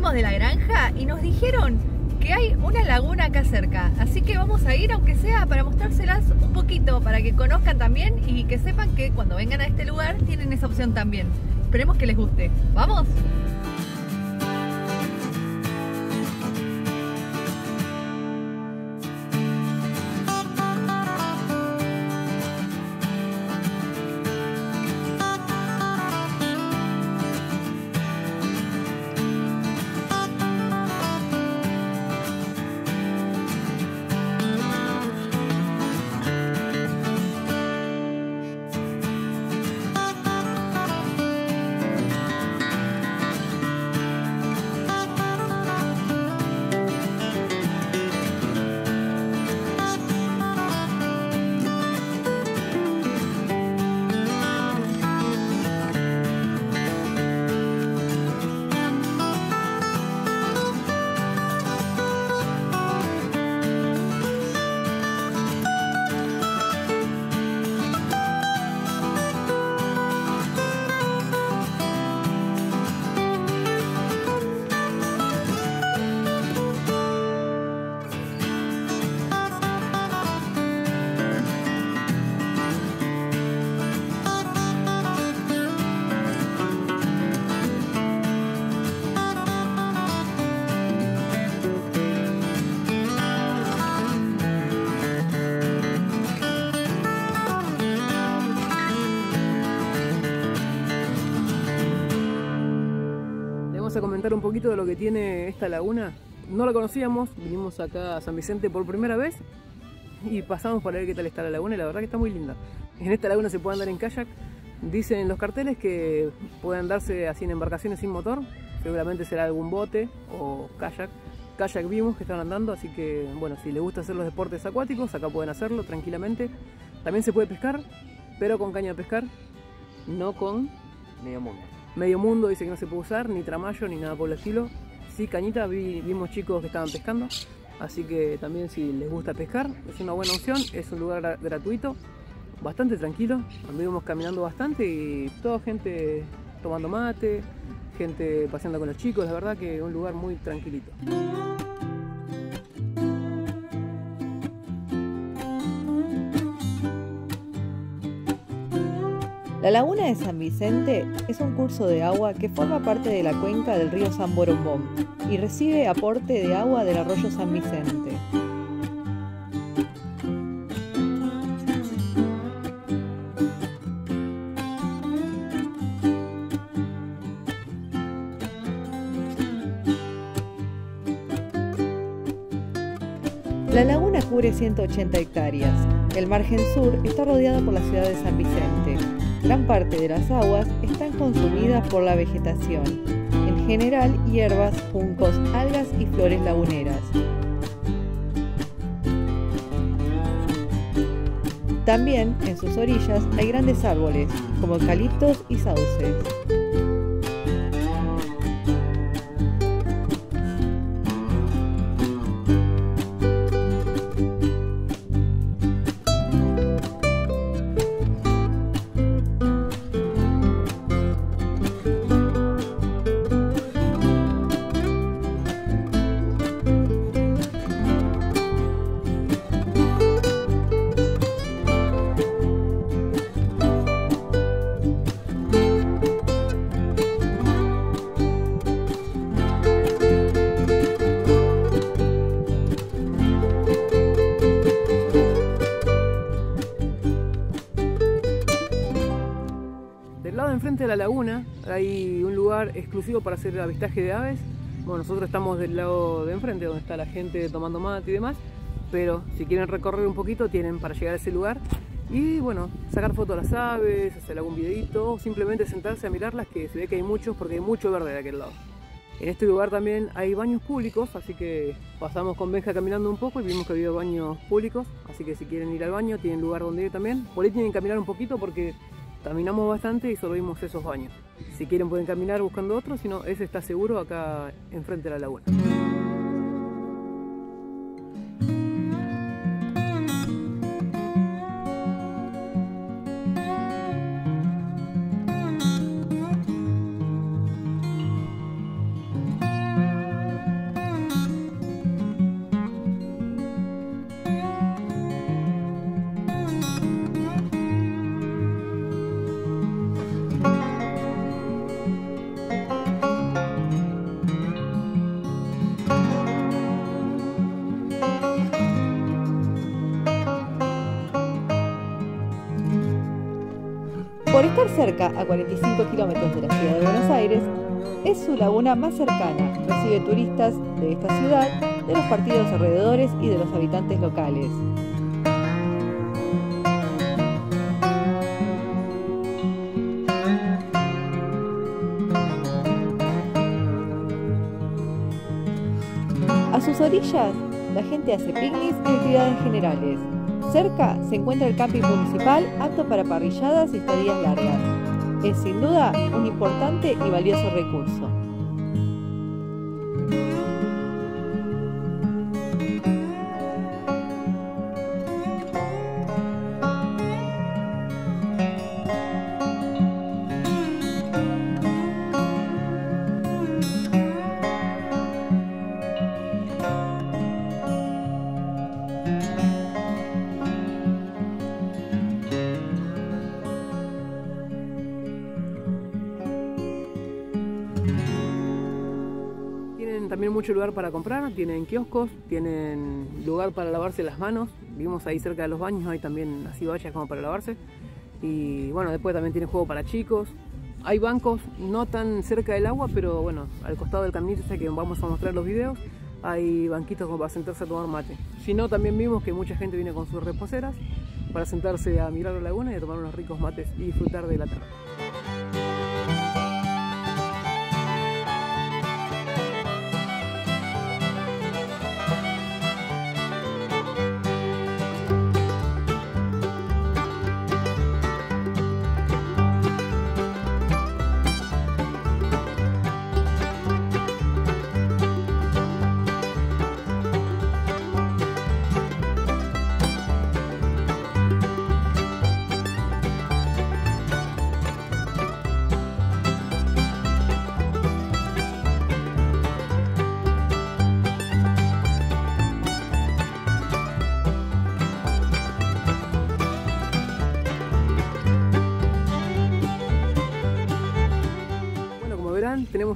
De la granja y nos dijeron que hay una laguna acá cerca. Así que vamos a ir, aunque sea para mostrárselas un poquito, para que conozcan también y que sepan que cuando vengan a este lugar tienen esa opción también. Esperemos que les guste. ¡Vamos! Un poquito de lo que tiene esta laguna. No la conocíamos, vinimos acá a San Vicente por primera vez y pasamos para ver qué tal está la laguna y la verdad que está muy linda. En esta laguna se puede andar en kayak. Dicen los carteles que pueden andarse así en embarcaciones sin motor. Seguramente será algún bote o kayak. Kayak vimos que estaban andando, así que bueno, si les gusta hacer los deportes acuáticos, acá pueden hacerlo tranquilamente. También se puede pescar, pero con caña de pescar, no con medio mundo. Medio mundo dice que no se puede usar, ni tramayo, ni nada por el estilo. Sí, cañita, vimos chicos que estaban pescando, así que también si les gusta pescar, es una buena opción, es un lugar gratuito, bastante tranquilo, anduvimos caminando bastante y toda gente tomando mate, gente paseando con los chicos, la verdad que es un lugar muy tranquilito. La laguna de San Vicente es un curso de agua que forma parte de la cuenca del río San Borombón y recibe aporte de agua del arroyo San Vicente. La laguna cubre 180 hectáreas. El margen sur está rodeado por la ciudad de San Vicente, Gran parte de las aguas están consumidas por la vegetación, en general hierbas, juncos, algas y flores laguneras. También en sus orillas hay grandes árboles, como eucaliptos y sauces. Enfrente de la laguna hay un lugar exclusivo para hacer avistaje de aves. Bueno, nosotros estamos del lado de enfrente donde está la gente tomando mate y demás, pero si quieren recorrer un poquito tienen para llegar a ese lugar y bueno, sacar fotos de las aves, hacer algún videito o simplemente sentarse a mirarlas que se ve que hay muchos porque hay mucho verde de aquel lado. En este lugar también hay baños públicos, así que pasamos con Benja caminando un poco y vimos que había baños públicos, así que si quieren ir al baño tienen lugar donde ir también. Por ahí tienen que caminar un poquito porque Caminamos bastante y solo vimos esos baños. Si quieren pueden caminar buscando otro, si no, ese está seguro acá enfrente de la laguna. Estar cerca a 45 kilómetros de la ciudad de Buenos Aires, es su laguna más cercana. Recibe turistas de esta ciudad, de los partidos alrededores y de los habitantes locales. A sus orillas, la gente hace picnics y actividades generales. Cerca se encuentra el camping municipal apto para parrilladas y estadías largas. Es sin duda un importante y valioso recurso. También mucho lugar para comprar, tienen kioscos, tienen lugar para lavarse las manos. Vimos ahí cerca de los baños, hay también así vallas como para lavarse. Y bueno, después también tiene juego para chicos. Hay bancos no tan cerca del agua, pero bueno, al costado del camino ese que vamos a mostrar los videos, hay banquitos como para sentarse a tomar mate. Si no, también vimos que mucha gente viene con sus reposeras para sentarse a mirar la laguna y a tomar unos ricos mates y disfrutar de la tarde.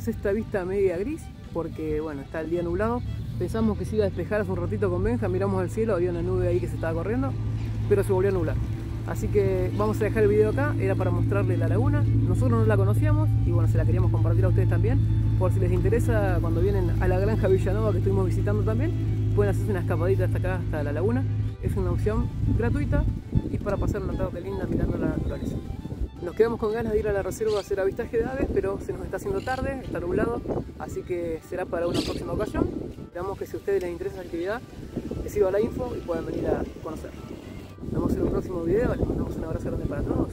Esta vista media gris porque bueno, está el día nublado. Pensamos que se iba a despejar hace un ratito con Benja, miramos al cielo, había una nube ahí que se estaba corriendo, pero se volvió a nublar. Así que vamos a dejar el video acá, era para mostrarles la laguna. Nosotros no la conocíamos y bueno, se la queríamos compartir a ustedes también. Por si les interesa, cuando vienen a la granja Villanova que estuvimos visitando también, pueden hacerse una escapadita hasta acá, hasta la laguna. Es una opción gratuita y para pasar una tarde linda mirando la naturaleza. Nos quedamos con ganas de ir a la reserva a hacer avistaje de aves, pero se nos está haciendo tarde, está nublado, así que será para una próxima ocasión. Esperamos que si a ustedes les interesa la actividad, les sirva la info y puedan venir a conocer. Nos vemos en un próximo video, les mandamos un abrazo grande para todos.